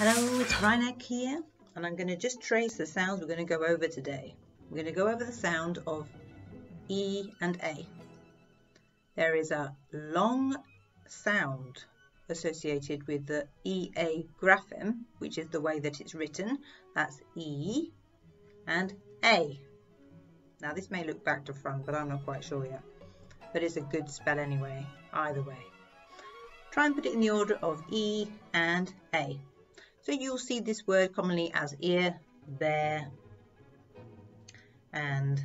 Hello, it's Rhineck here, and I'm going to just trace the sounds we're going to go over today. We're going to go over the sound of E and A. There is a long sound associated with the EA grapheme, which is the way that it's written. That's E and A. Now this may look back to front, but I'm not quite sure yet. But it's a good spell anyway, either way. Try and put it in the order of E and A. So you'll see this word commonly as ear, bear, and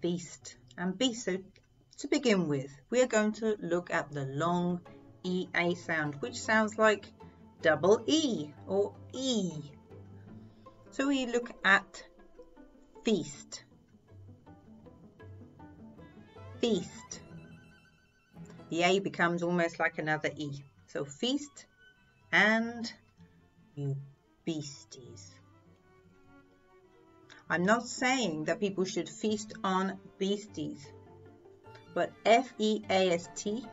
feast and beast. So to begin with, we are going to look at the long EA sound, which sounds like double E or E. So we look at feast. Feast. The A becomes almost like another E. So feast and you beasties. I'm not saying that people should feast on beasties, but F E A S T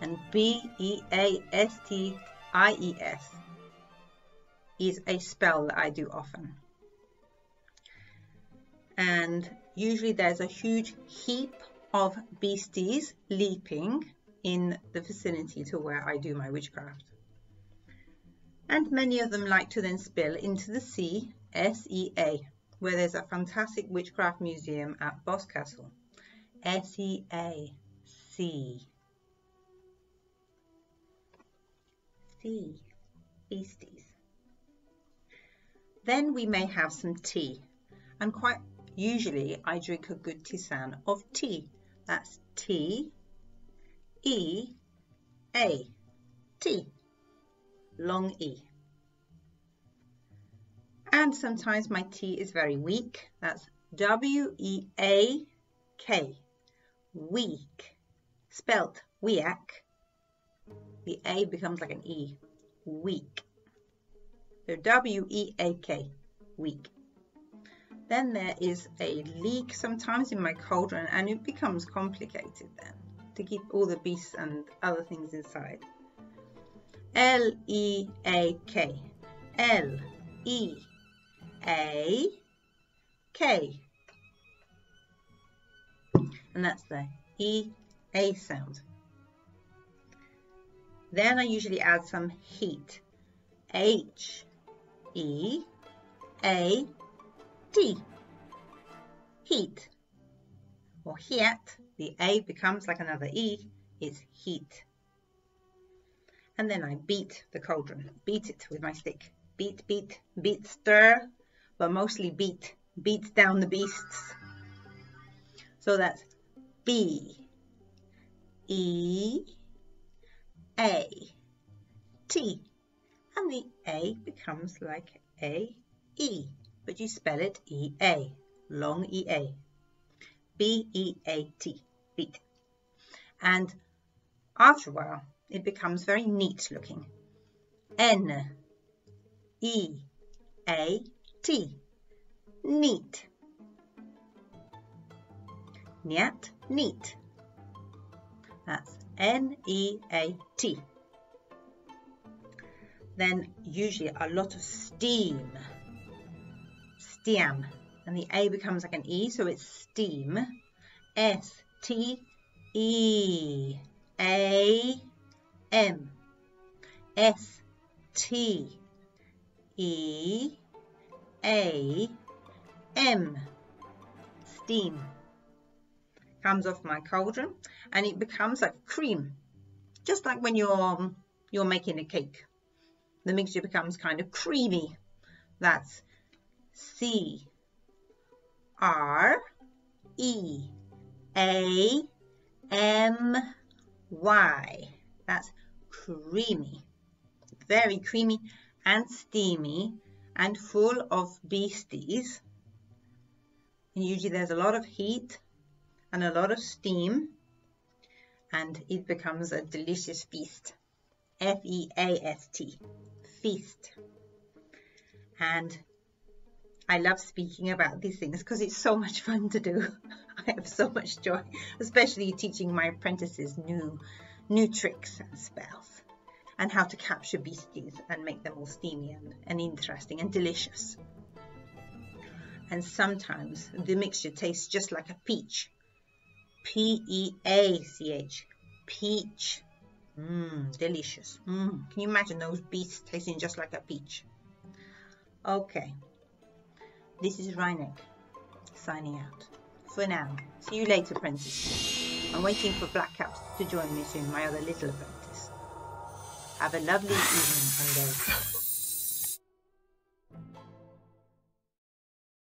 and B E A S T I E S is a spell that I do often. And usually there's a huge heap of beasties leaping in the vicinity to where I do my witchcraft. And many of them like to then spill into the sea, SEA, where there's a fantastic witchcraft museum at Boscastle. SEA, sea. Sea, beasties. Then we may have some tea, and quite usually I drink a good tisane of tea. That's T E A T long E. And sometimes my T is very weak. That's W-E-A-K, weak, spelt weak. The A becomes like an E, weak. So W-E-A-K, weak. Then there is a leak sometimes in my cauldron and it becomes complicated then to keep all the beasts and other things inside. L E A K. L E A K. And that's the E A sound. Then I usually add some heat. H E A T. Heat. Or heat. The A becomes like another E. It's heat and then I beat the cauldron, beat it with my stick. Beat, beat, beat, stir, but mostly beat, beat down the beasts. So that's B, E, A, T, and the A becomes like A, E, but you spell it E, A, long E, A, B, E, A, T, beat. And after a while, it becomes very neat looking. N E A T. Neat. Nyat neat. That's N E A T. Then usually a lot of steam. Steam. And the A becomes like an E so it's steam. S T E A M S T E A M steam. Comes off my cauldron and it becomes like cream. Just like when you're um, you're making a cake. The mixture becomes kind of creamy. That's C R E A M Y. That's creamy, very creamy and steamy and full of beasties. And usually there's a lot of heat and a lot of steam and it becomes a delicious feast. F-E-A-S-T, feast. And I love speaking about these things because it's so much fun to do. I have so much joy, especially teaching my apprentices new, new tricks and spells. and how to capture beasties and make them all steamy and, and interesting and delicious. And sometimes the mixture tastes just like a peach. P-E-A-C-H. Peach. Mmm, delicious. Mmm. Can you imagine those beasts tasting just like a peach? Okay. This is Reinek signing out. For now. See you later, princess. I'm waiting for Blackcaps to join me soon, my other little apprentice. Have a lovely evening and day.